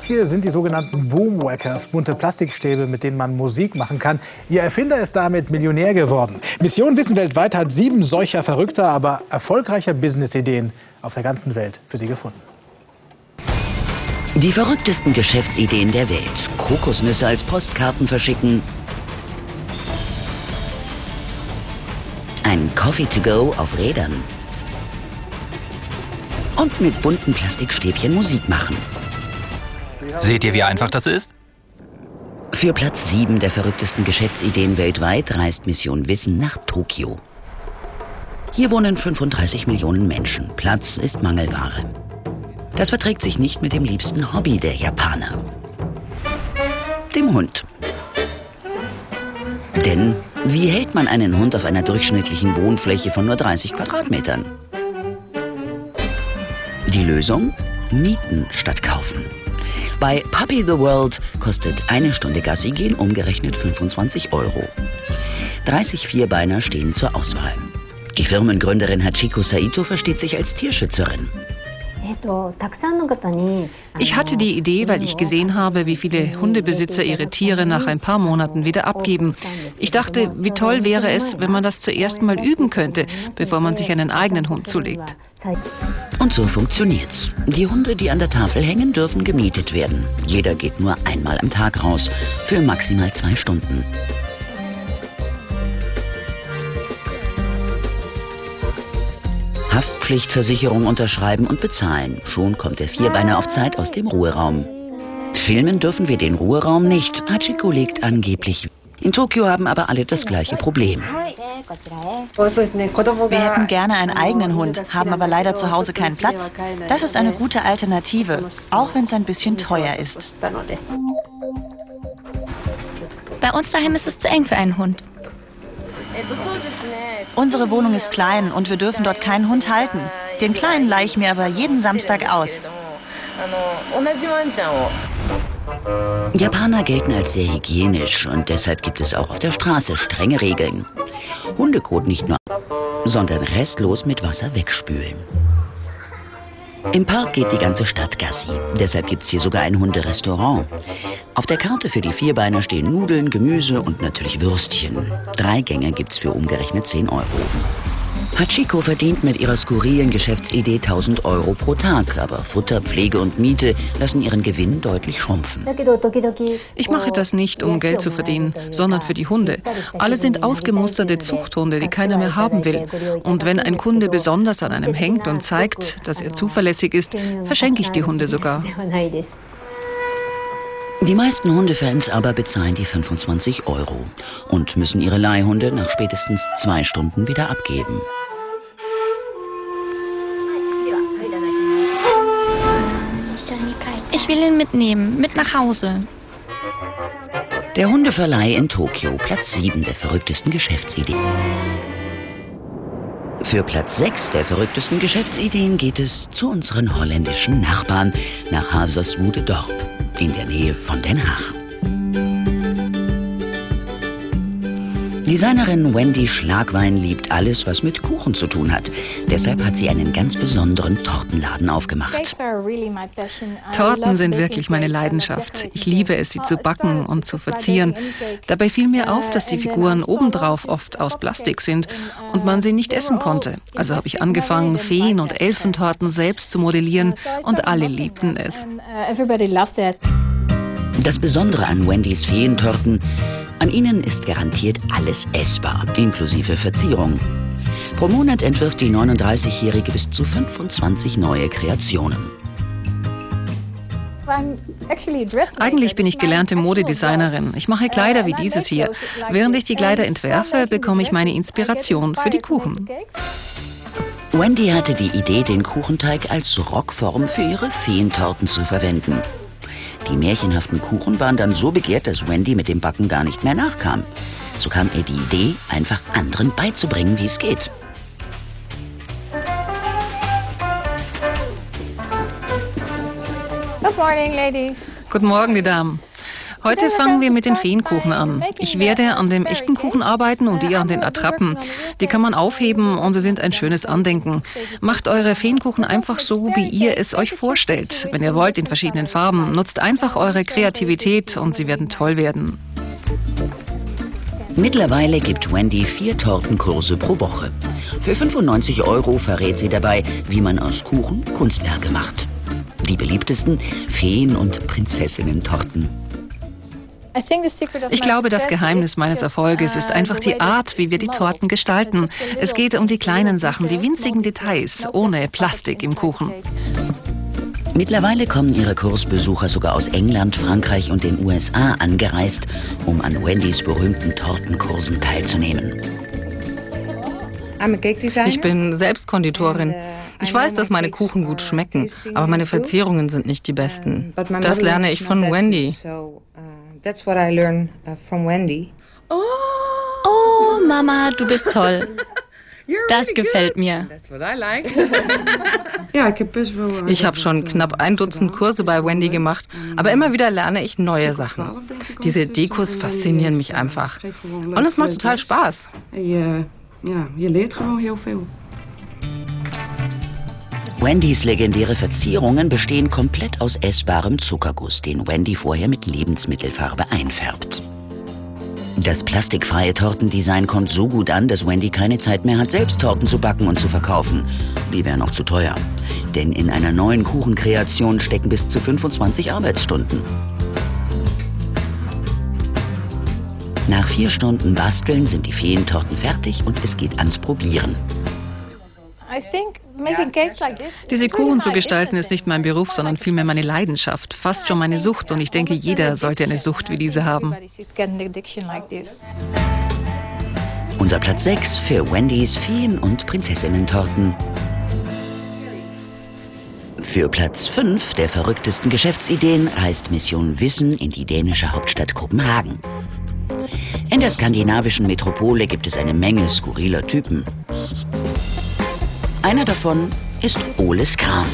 Das hier sind die sogenannten Boomwackers, bunte Plastikstäbe, mit denen man Musik machen kann. Ihr Erfinder ist damit Millionär geworden. Mission Wissen weltweit hat sieben solcher verrückter, aber erfolgreicher Businessideen auf der ganzen Welt für Sie gefunden. Die verrücktesten Geschäftsideen der Welt. Kokosnüsse als Postkarten verschicken. Ein Coffee to go auf Rädern. Und mit bunten Plastikstäbchen Musik machen. Seht ihr, wie einfach das ist? Für Platz 7 der verrücktesten Geschäftsideen weltweit reist Mission Wissen nach Tokio. Hier wohnen 35 Millionen Menschen. Platz ist Mangelware. Das verträgt sich nicht mit dem liebsten Hobby der Japaner. Dem Hund. Denn wie hält man einen Hund auf einer durchschnittlichen Wohnfläche von nur 30 Quadratmetern? Die Lösung? Mieten statt kaufen. Bei Puppy the World kostet eine Stunde Gassi gehen umgerechnet 25 Euro. 30 Vierbeiner stehen zur Auswahl. Die Firmengründerin Hachiko Saito versteht sich als Tierschützerin. Ich hatte die Idee, weil ich gesehen habe, wie viele Hundebesitzer ihre Tiere nach ein paar Monaten wieder abgeben. Ich dachte, wie toll wäre es, wenn man das zuerst mal üben könnte, bevor man sich einen eigenen Hund zulegt. Und so funktioniert's. Die Hunde, die an der Tafel hängen, dürfen gemietet werden. Jeder geht nur einmal am Tag raus, für maximal zwei Stunden. Haftpflichtversicherung unterschreiben und bezahlen. Schon kommt der Vierbeiner auf Zeit aus dem Ruheraum. Filmen dürfen wir den Ruheraum nicht. Hachiko legt angeblich. In Tokio haben aber alle das gleiche Problem. Wir hätten gerne einen eigenen Hund, haben aber leider zu Hause keinen Platz. Das ist eine gute Alternative, auch wenn es ein bisschen teuer ist. Bei uns daheim ist es zu eng für einen Hund. Unsere Wohnung ist klein und wir dürfen dort keinen Hund halten. Den kleinen leihe ich mir aber jeden Samstag aus. Japaner gelten als sehr hygienisch und deshalb gibt es auch auf der Straße strenge Regeln. Hundekot nicht nur, sondern restlos mit Wasser wegspülen. Im Park geht die ganze Stadt Gassi. Deshalb gibt es hier sogar ein Hunderestaurant. Auf der Karte für die Vierbeiner stehen Nudeln, Gemüse und natürlich Würstchen. Drei Gänge gibt's für umgerechnet 10 Euro. Hachiko verdient mit ihrer skurrilen Geschäftsidee 1000 Euro pro Tag, aber Futter, Pflege und Miete lassen ihren Gewinn deutlich schrumpfen. Ich mache das nicht, um Geld zu verdienen, sondern für die Hunde. Alle sind ausgemusterte Zuchthunde, die keiner mehr haben will. Und wenn ein Kunde besonders an einem hängt und zeigt, dass er zuverlässig ist, verschenke ich die Hunde sogar. Die meisten Hundefans aber bezahlen die 25 Euro und müssen ihre Leihhunde nach spätestens zwei Stunden wieder abgeben. Will ihn mitnehmen, mit nach Hause. Der Hundeverleih in Tokio, Platz 7 der verrücktesten Geschäftsideen. Für Platz 6 der verrücktesten Geschäftsideen geht es zu unseren holländischen Nachbarn nach Hazerswoude Dorp in der Nähe von Den Haag. Designerin Wendy Schlagwein liebt alles, was mit Kuchen zu tun hat. Deshalb hat sie einen ganz besonderen Tortenladen aufgemacht. Torten sind wirklich meine Leidenschaft. Ich liebe es, sie zu backen und zu verzieren. Dabei fiel mir auf, dass die Figuren obendrauf oft aus Plastik sind und man sie nicht essen konnte. Also habe ich angefangen, Feen- und Elfentorten selbst zu modellieren und alle liebten es. Das Besondere an Wendys Feentorten, an ihnen ist garantiert alles essbar, inklusive Verzierung. Pro Monat entwirft die 39-Jährige bis zu 25 neue Kreationen. Eigentlich bin ich gelernte Modedesignerin. Ich mache Kleider wie dieses hier. Während ich die Kleider entwerfe, bekomme ich meine Inspiration für die Kuchen. Wendy hatte die Idee, den Kuchenteig als Rockform für ihre Feentorten zu verwenden. Die märchenhaften Kuchen waren dann so begehrt, dass Wendy mit dem Backen gar nicht mehr nachkam. So kam ihr die Idee, einfach anderen beizubringen, wie es geht. Guten Morgen, die Damen. Heute fangen wir mit den Feenkuchen an. Ich werde an dem echten Kuchen arbeiten und ihr an den Attrappen. Die kann man aufheben und sie sind ein schönes Andenken. Macht eure Feenkuchen einfach so, wie ihr es euch vorstellt. Wenn ihr wollt, in verschiedenen Farben. Nutzt einfach eure Kreativität und sie werden toll werden. Mittlerweile gibt Wendy vier Tortenkurse pro Woche. Für 95 Euro verrät sie dabei, wie man aus Kuchen Kunstwerke macht. Beliebtesten Feen- und Prinzessinnen-Torten. Ich glaube, das Geheimnis meines Erfolges ist einfach die Art, wie wir die Torten gestalten. Es geht um die kleinen Sachen, die winzigen Details, ohne Plastik im Kuchen. Mittlerweile kommen ihre Kursbesucher sogar aus England, Frankreich und den USA angereist, um an Wendys berühmten Tortenkursen teilzunehmen. Ich bin selbst Konditorin. Ich weiß, dass meine Kuchen gut schmecken, aber meine Verzierungen sind nicht die besten. Das lerne ich von Wendy. Oh, Mama, du bist toll. Das gefällt mir. Ich habe schon knapp ein Dutzend Kurse bei Wendy gemacht, aber immer wieder lerne ich neue Sachen. Diese Dekos faszinieren mich einfach. Und es macht total Spaß. Wendys legendäre Verzierungen bestehen komplett aus essbarem Zuckerguss, den Wendy vorher mit Lebensmittelfarbe einfärbt. Das plastikfreie Tortendesign kommt so gut an, dass Wendy keine Zeit mehr hat, selbst Torten zu backen und zu verkaufen. Die wäre noch zu teuer. Denn in einer neuen Kuchenkreation stecken bis zu 25 Arbeitsstunden. Nach vier Stunden Basteln sind die Feentorten fertig und es geht ans Probieren. Diese Kuchen zu gestalten ist nicht mein Beruf, sondern vielmehr meine Leidenschaft, fast schon meine Sucht und ich denke, jeder sollte eine Sucht wie diese haben. Unser Platz 6 für Wendys Feen- und Prinzessinnen-Torten. Für Platz 5 der verrücktesten Geschäftsideen reist Mission Wissen in die dänische Hauptstadt Kopenhagen. In der skandinavischen Metropole gibt es eine Menge skurriler Typen. Einer davon ist Oles Kram.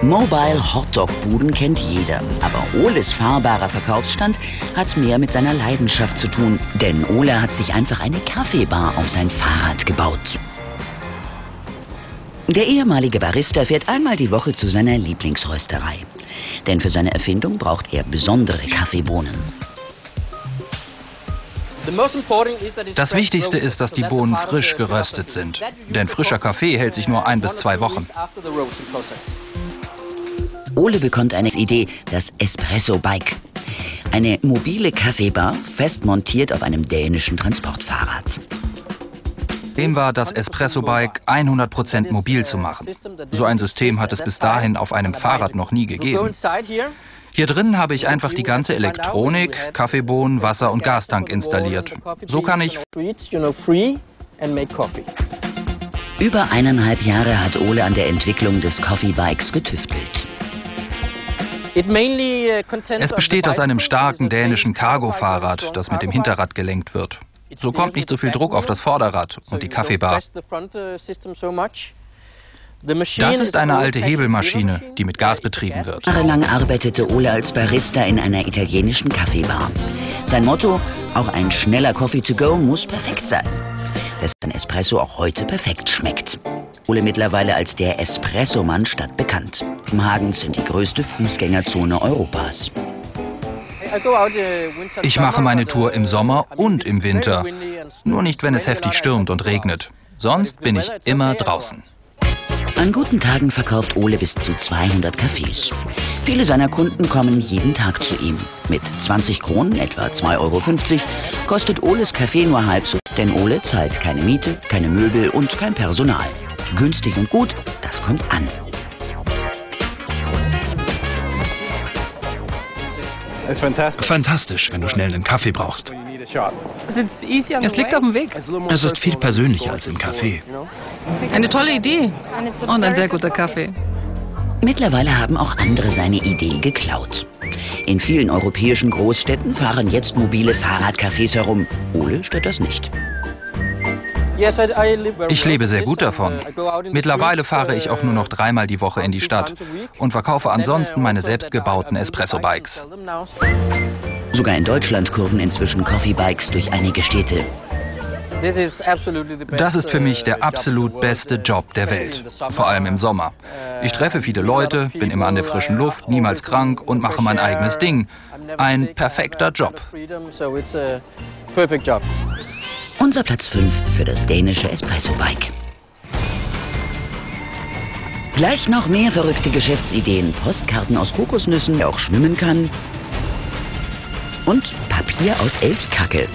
Mobile Hotdog-Buden kennt jeder, aber Oles fahrbarer Verkaufsstand hat mehr mit seiner Leidenschaft zu tun, denn Ole hat sich einfach eine Kaffeebar auf sein Fahrrad gebaut. Der ehemalige Barista fährt einmal die Woche zu seiner Lieblingsrösterei. Denn für seine Erfindung braucht er besondere Kaffeebohnen. Das Wichtigste ist, dass die Bohnen frisch geröstet sind. Denn frischer Kaffee hält sich nur ein bis zwei Wochen. Ole bekommt eine Idee, das Espresso Bike. Eine mobile Kaffeebar, fest montiert auf einem dänischen Transportfahrrad. Dem war das Espresso Bike 100% mobil zu machen. So ein System hat es bis dahin auf einem Fahrrad noch nie gegeben. Hier drin habe ich einfach die ganze Elektronik, Kaffeebohnen, Wasser und Gastank installiert. So kann ich... Über eineinhalb Jahre hat Ole an der Entwicklung des Coffee Bikes getüftelt. Es besteht aus einem starken dänischen Cargo-Fahrrad, das mit dem Hinterrad gelenkt wird. So kommt nicht so viel Druck auf das Vorderrad und die Kaffeebar. Das ist eine alte Hebelmaschine, die mit Gas betrieben wird. Jahrelang arbeitete Ole als Barista in einer italienischen Kaffeebar. Sein Motto, auch ein schneller Coffee to go muss perfekt sein. Dass ein Espresso auch heute perfekt schmeckt. Ole mittlerweile als der Espresso-Mann stadtbekannt. Kopenhagen sind die größte Fußgängerzone Europas. Ich mache meine Tour im Sommer und im Winter. Nur nicht, wenn es heftig stürmt und regnet. Sonst bin ich immer draußen. An guten Tagen verkauft Ole bis zu 200 Cafés. Viele seiner Kunden kommen jeden Tag zu ihm. Mit 20 Kronen, etwa 2,50 Euro, kostet Oles Café nur halb so, denn Ole zahlt keine Miete, keine Möbel und kein Personal. Günstig und gut, das kommt an. Fantastisch, wenn du schnell einen Kaffee brauchst. Es liegt auf dem Weg. Es ist viel persönlicher als im Café. Eine tolle Idee und ein sehr guter Kaffee. Mittlerweile haben auch andere seine Idee geklaut. In vielen europäischen Großstädten fahren jetzt mobile Fahrradcafés herum. Ole stört das nicht. Ich lebe sehr gut davon. Mittlerweile fahre ich auch nur noch dreimal die Woche in die Stadt und verkaufe ansonsten meine selbstgebauten Espresso-Bikes. Sogar in Deutschland kurven inzwischen Coffee-Bikes durch einige Städte. Das ist für mich der absolut beste Job der Welt, vor allem im Sommer. Ich treffe viele Leute, bin immer an der frischen Luft, niemals krank und mache mein eigenes Ding. Ein perfekter Job. Unser Platz 5 für das dänische Espresso-Bike. Gleich noch mehr verrückte Geschäftsideen, Postkarten aus Kokosnüssen, der auch schwimmen kann und Papier aus Elchkacke.